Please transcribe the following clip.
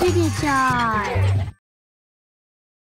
Chibi Chai.